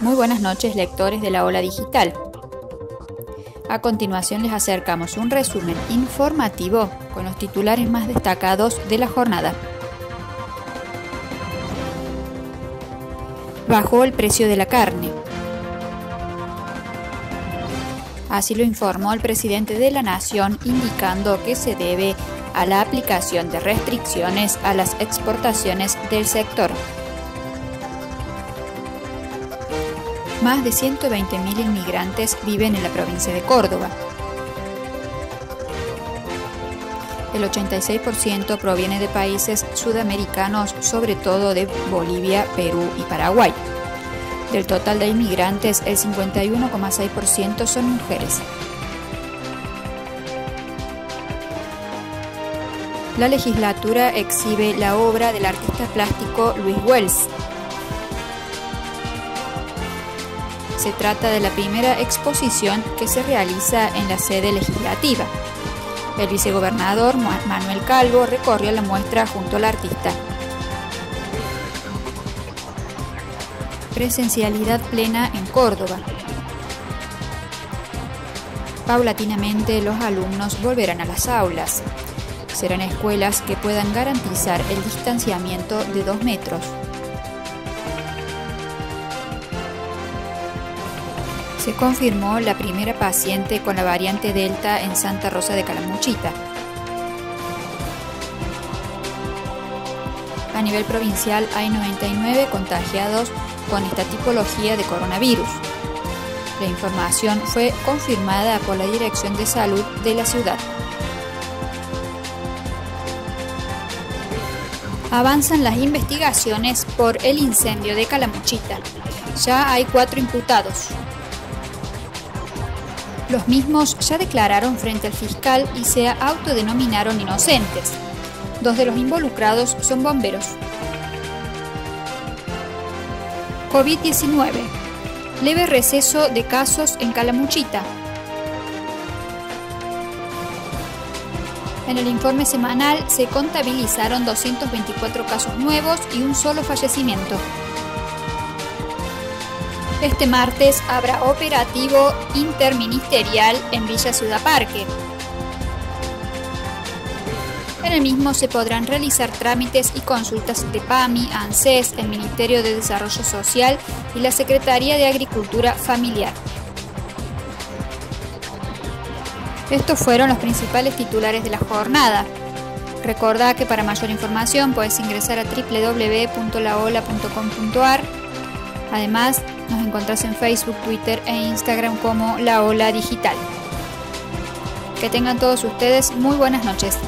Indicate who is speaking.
Speaker 1: Muy buenas noches lectores de la Ola Digital. A continuación les acercamos un resumen informativo con los titulares más destacados de la jornada. Bajó el precio de la carne. Así lo informó el presidente de la Nación, indicando que se debe a la aplicación de restricciones a las exportaciones del sector. Más de 120.000 inmigrantes viven en la provincia de Córdoba. El 86% proviene de países sudamericanos, sobre todo de Bolivia, Perú y Paraguay. Del total de inmigrantes, el 51,6% son mujeres. La legislatura exhibe la obra del artista plástico Luis Wells, Se trata de la primera exposición que se realiza en la sede legislativa. El vicegobernador Manuel Calvo recorrió la muestra junto al artista. Presencialidad plena en Córdoba. Paulatinamente los alumnos volverán a las aulas. Serán escuelas que puedan garantizar el distanciamiento de dos metros. Se confirmó la primera paciente con la variante Delta en Santa Rosa de Calamuchita. A nivel provincial hay 99 contagiados con esta tipología de coronavirus. La información fue confirmada por la Dirección de Salud de la ciudad. Avanzan las investigaciones por el incendio de Calamuchita. Ya hay cuatro imputados. Los mismos ya declararon frente al fiscal y se autodenominaron inocentes. Dos de los involucrados son bomberos. COVID-19. Leve receso de casos en Calamuchita. En el informe semanal se contabilizaron 224 casos nuevos y un solo fallecimiento. Este martes habrá operativo interministerial en Villa Ciudad Parque. En el mismo se podrán realizar trámites y consultas de PAMI, ANSES, el Ministerio de Desarrollo Social y la Secretaría de Agricultura Familiar. Estos fueron los principales titulares de la jornada. Recordá que para mayor información puedes ingresar a www.laola.com.ar. Además, nos encontrás en Facebook, Twitter e Instagram como La Ola Digital. Que tengan todos ustedes muy buenas noches.